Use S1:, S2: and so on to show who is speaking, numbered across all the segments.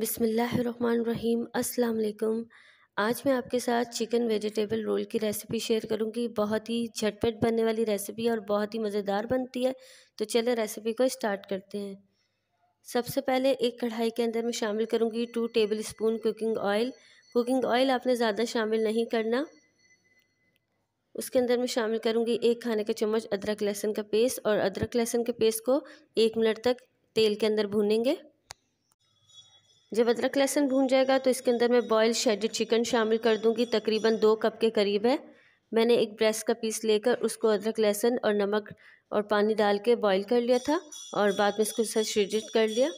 S1: बिसमीम् वालेकुम आज मैं आपके साथ चिकन वेजिटेबल रोल की रेसिपी शेयर करूँगी। बहुत ही झटपट बनने वाली रेसिपी है और बहुत ही मज़ेदार बनती है। तो चले रेसिपी को स्टार्ट करते हैं। सबसे पहले एक कढ़ाई के अंदर मैं शामिल करूँगी two tablespoon cooking oil. Cooking oil आपने ज़्यादा शामिल नहीं करना। उसके अंदर मैं शामिल करूँगी एक खाने का चम्मच अदरक लहसुन का पेस्ट और अदरक लहसुन के पेस्ट को एक मिनट तक तेल के अंदर भूनेंगे। जब अदरक लहसुन भून जाएगा तो इसके अंदर मैं बॉयल शेडेड चिकन शामिल कर दूँगी। तकरीबन दो कप के करीब है। मैंने एक ब्रेस्ट का पीस लेकर उसको अदरक, लहसुन और नमक और पानी डाल के बॉयल कर लिया था और बाद में इसको साथ श्रेडिट कर लिया।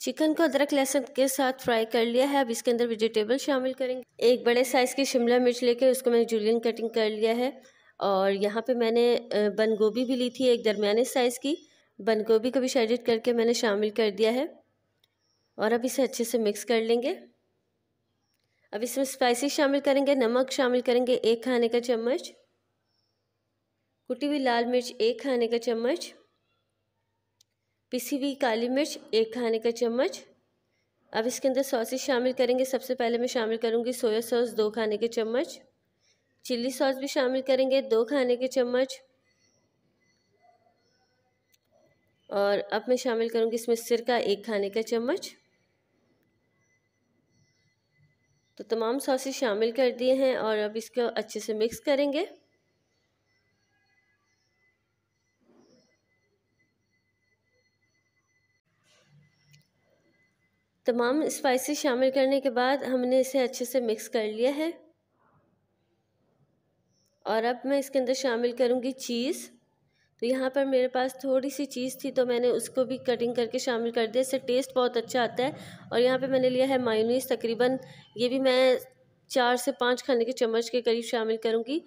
S1: चिकन को अदरक, लहसुन के साथ फ्राई कर लिया है। अब इसके अंदर वेजिटेबल शामिल करेंगे। एक बड़े साइज़ की शिमला मिर्च लेकर उसको मैंने जूलियन कटिंग कर लिया है और यहाँ पे मैंने बंद गोभी भी ली थी एक दरमियाने साइज़ की। बंद गोभी को भी शेडिट करके मैंने शामिल कर दिया है। और अब इसे अच्छे से मिक्स कर लेंगे। अब इसमें स्पाइसी शामिल करेंगे, नमक शामिल करेंगे एक खाने का चम्मच। कुटी हुई लाल मिर्च एक खाने का चम्मच। पिसी हुई काली मिर्च एक खाने का चम्मच। अब इसके अंदर सॉसेस शामिल करेंगे, सबसे पहले मैं शामिल करूँगी सोया सॉस दो खाने के चम्मच। चिल्ली सॉस भी शामिल करेंगे, दो खाने के चम्मच। और अब मैं शामिल करूँगी इसमें सिरका एक खाने का चम्मच। तो तमाम सॉसेस शामिल कर दिए हैं और अब इसको अच्छे से मिक्स करेंगे। तमाम स्पाइसेस शामिल करने के बाद हमने इसे अच्छे से मिक्स कर लिया है। और अब मैं इसके अंदर शामिल करूँगी चीज़। तो यहाँ पर मेरे पास थोड़ी सी चीज़ थी तो मैंने उसको भी कटिंग करके शामिल कर दिया। इससे टेस्ट बहुत अच्छा आता है और यहाँ पे मैंने लिया है मायोनीस तकरीबन। ये भी मैं चार से पाँच खाने के चम्मच के करीब शामिल करूँगी,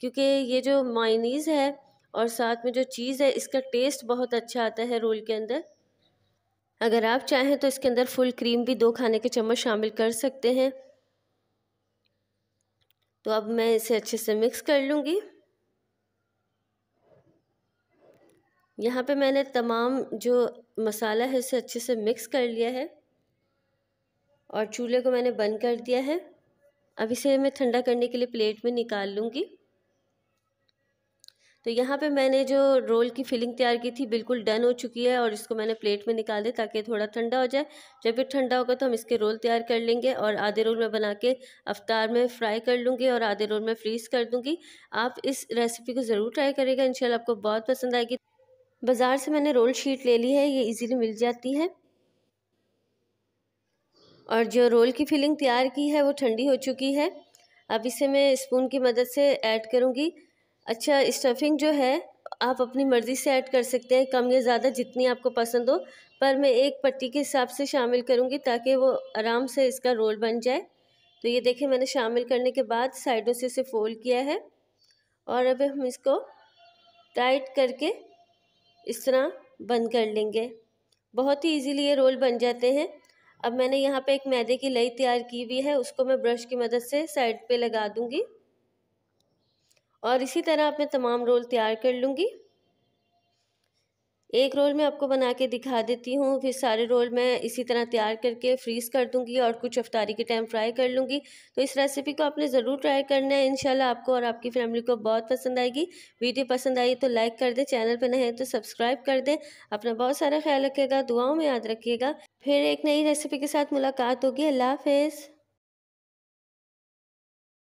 S1: क्योंकि ये जो मायोनीस है और साथ में जो चीज़ है, इसका टेस्ट बहुत अच्छा आता है रोल के अंदर। अगर आप चाहें तो इसके अंदर फुल क्रीम भी दो खाने के चम्मच शामिल कर सकते हैं। तो अब मैं इसे अच्छे से मिक्स कर लूँगी। यहाँ पे मैंने तमाम जो मसाला है उसे अच्छे से मिक्स कर लिया है और चूल्हे को मैंने बंद कर दिया है। अब इसे मैं ठंडा करने के लिए प्लेट में निकाल लूँगी। तो यहाँ पे मैंने जो रोल की फिलिंग तैयार की थी बिल्कुल डन हो चुकी है और इसको मैंने प्लेट में निकाल दिया ताकि थोड़ा ठंडा हो जाए। जब ये ठंडा होगा तो हम इसके रोल तैयार कर लेंगे और आधे रोल में बना के अफ्तार में फ्राई कर लूँगी और आधे रोल में फ्रीज़ कर दूँगी। आप इस रेसिपी को ज़रूर ट्राई करेगा इंशाल्लाह आपको बहुत पसंद आएगी। बाज़ार से मैंने रोल शीट ले ली है, ये इजीली मिल जाती है। और जो रोल की फिलिंग तैयार की है, वो ठंडी हो चुकी है। अब इसे मैं स्पून की मदद से ऐड करूँगी। अच्छा स्टफिंग जो है, आप अपनी मर्ज़ी से ऐड कर सकते हैं, कम या ज़्यादा जितनी आपको पसंद हो, पर मैं एक पट्टी के हिसाब से शामिल करूँगी ताकि वो आराम से इसका रोल बन जाए। तो ये देखें मैंने शामिल करने के बाद साइडों से इसे फोल्ड किया है। और अब हम इसको टाइट करके इस तरह बंद कर लेंगे। बहुत ही इजीली ये रोल बन जाते हैं। अब मैंने यहाँ पे एक मैदे की लई तैयार की हुई है, उसको मैं ब्रश की मदद से साइड पे लगा दूँगी। और इसी तरह मैं तमाम रोल तैयार कर लूँगी। एक रोल मैं आपको बना के दिखा देती हूँ, फिर सारे रोल मैं इसी तरह तैयार करके फ्रीज़ कर दूँगी और कुछ अफ्तारी के टाइम फ्राई कर लूँगी। तो इस रेसिपी को आपने ज़रूर ट्राई करना है, इंशाल्लाह आपको और आपकी फैमिली को बहुत पसंद आएगी। वीडियो पसंद आई तो लाइक कर दें चैनल पर नए तो सब्सक्राइब कर दें। अपना बहुत सारा ख्याल रखिएगा, दुआओं में याद रखिएगा। फिर एक नई रेसिपी के साथ मुलाकात होगी, अल्लाह हाफ़